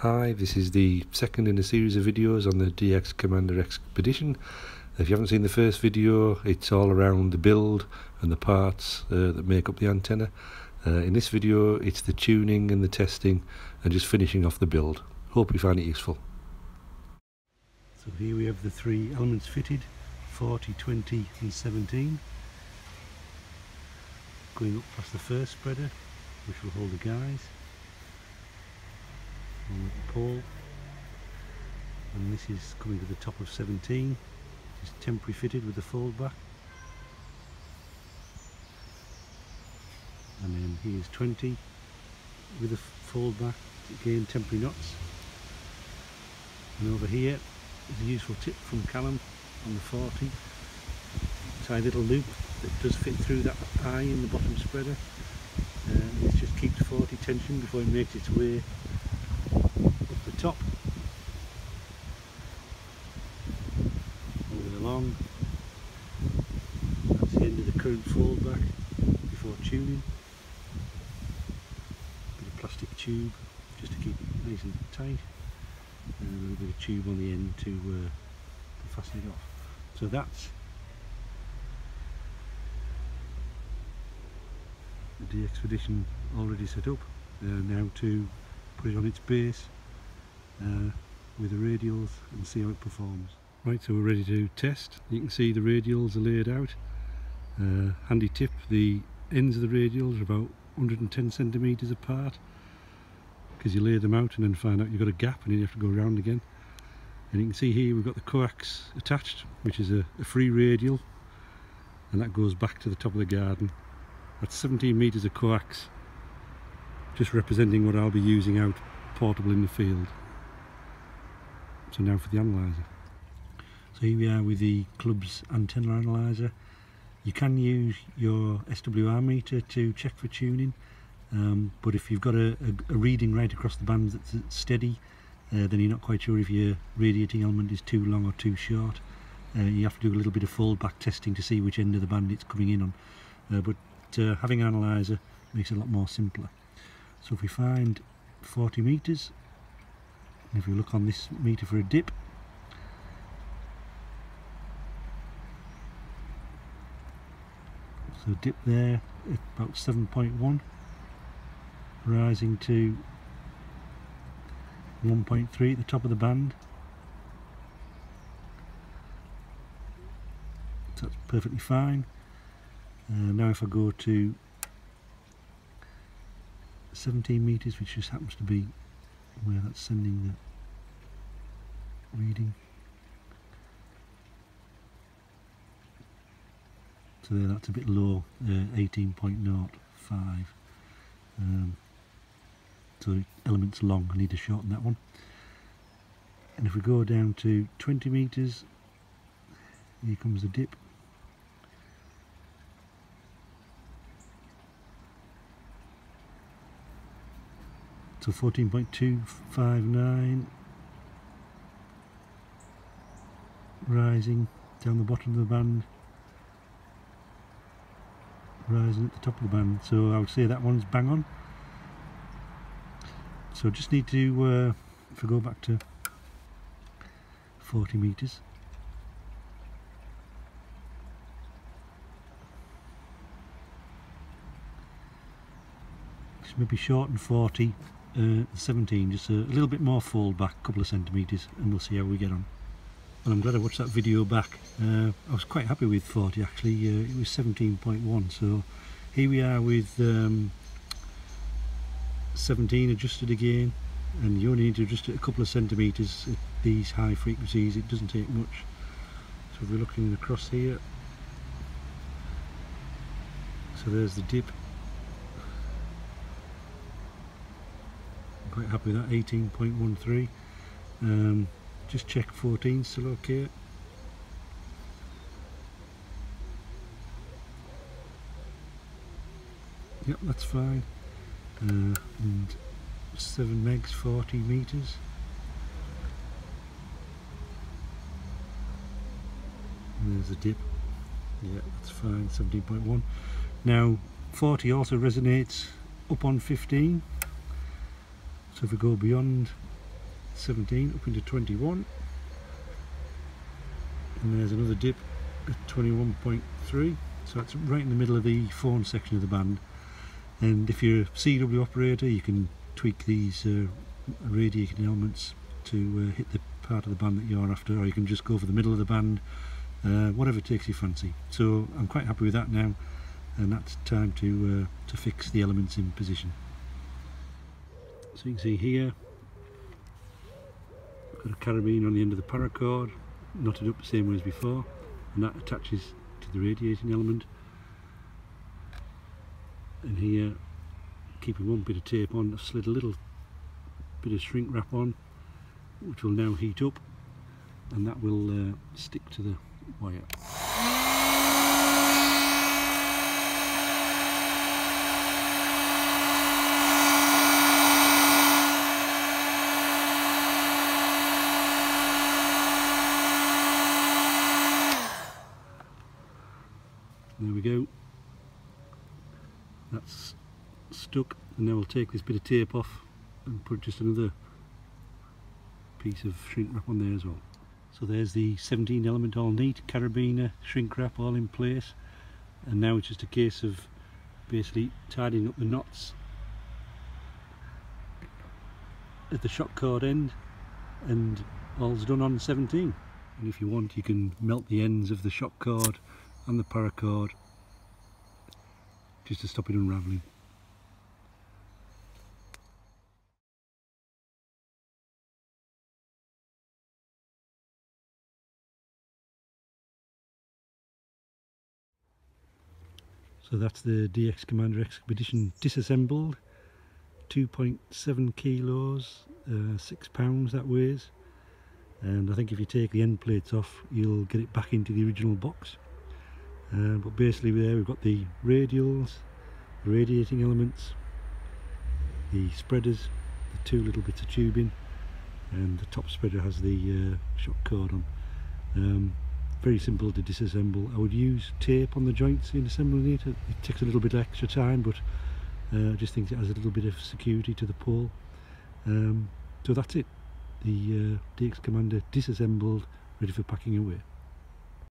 Hi, this is the second in a series of videos on the DX Commander Expedition. If you haven't seen the first video, it's all around the build and the parts uh, that make up the antenna. Uh, in this video, it's the tuning and the testing and just finishing off the build. Hope you find it useful. So here we have the three elements fitted, 40, 20 and 17. Going up past the first spreader, which will hold the guys pole and this is coming to the top of 17 it's temporary fitted with the fold back. And then here's 20 with the fold back. Again temporary knots. And over here is a useful tip from Callum on the 40 tight little loop that does fit through that eye in the bottom spreader. Uh, it just keeps 40 tension before it makes its way top. Moving along. That's the end of the current fold back before tuning. Bit of plastic tube just to keep it nice and tight. And a little bit of tube on the end to, uh, to fasten it off. So that's the expedition already set up. Uh, now to put it on its base uh, with the radials and see how it performs. Right, so we're ready to test. You can see the radials are laid out. Uh, handy tip, the ends of the radials are about 110 centimetres apart because you lay them out and then find out you've got a gap and then you have to go around again. And you can see here we've got the coax attached, which is a, a free radial and that goes back to the top of the garden. That's 17 metres of coax, just representing what I'll be using out portable in the field. So now for the analyzer. So here we are with the club's antenna analyzer. You can use your SWR meter to check for tuning, um, but if you've got a, a, a, reading right across the band that's steady, uh, then you're not quite sure if your radiating element is too long or too short. Uh, you have to do a little bit of fold back testing to see which end of the band it's coming in on. Uh, but uh, having an analyzer makes it a lot more simpler. So if we find 40 meters if you look on this meter for a dip. So dip there at about 7.1 rising to 1.3 at the top of the band. So that's perfectly fine. Uh, now if I go to 17 meters which just happens to be where that's sending the reading. So there, that's a bit low, uh, 18.05. Um, so elements long, I need to shorten that one. And if we go down to 20 meters, here comes the dip. So 14.259 rising down the bottom of the band. Rising at the top of the band. So I would say that one's bang on. So just need to uh, if I go back to 40 meters. Maybe short and 40 uh, 17 just a, little bit more fold back a couple of centimeters and we'll see how we get on. And I'm glad I watched that video back. Uh, I was quite happy with 40 actually. Uh, it was 17.1 so here we are with um, 17 adjusted again and you only need to adjust it a couple of centimeters at these high frequencies. It doesn't take much. So we're looking across here. So there's the dip quite happy with that 18.13 um, just check 14 still okay. Yep that's fine. Uh, and 7 megs 40 meters. And there's a dip. Yeah that's fine 17.1 now 40 also resonates up on 15 so if we go beyond 17 up into 21 and there's another dip at 21.3 so it's right in the middle of the phone section of the band. And if you're a CW operator you can tweak these uh, radiating elements to uh, hit the part of the band that you're after or you can just go for the middle of the band uh, whatever takes your fancy. So I'm quite happy with that now and that's time to uh, to fix the elements in position so you can see here got a carabiner on the end of the paracord knotted up the same way as before and that attaches to the radiating element and here keeping one bit of tape on I've slid a little bit of shrink wrap on which will now heat up and that will uh, stick to the wire. There we go. That's stuck and now we'll take this bit of tape off and put just another piece of shrink wrap on there as well. So there's the 17 element all neat, carabiner, shrink wrap all in place and now it's just a case of basically tidying up the knots at the shock cord end and all's done on 17 and if you want you can melt the ends of the shock cord and the paracord just to stop it unravelling. So that's the DX Commander Expedition disassembled, 2.7 kilos, uh, 6 pounds that weighs and I think if you take the end plates off you'll get it back into the original box. Uh, but basically there we've got the radials, the radiating elements, the spreaders, the two little bits of tubing and the top spreader has the uh, shock cord on. Um, very simple to disassemble. I would use tape on the joints in assembling it. It takes a little bit extra time but uh, I just think it has a little bit of security to the pole. Um, so that's it. The uh, DX Commander disassembled, ready for packing away.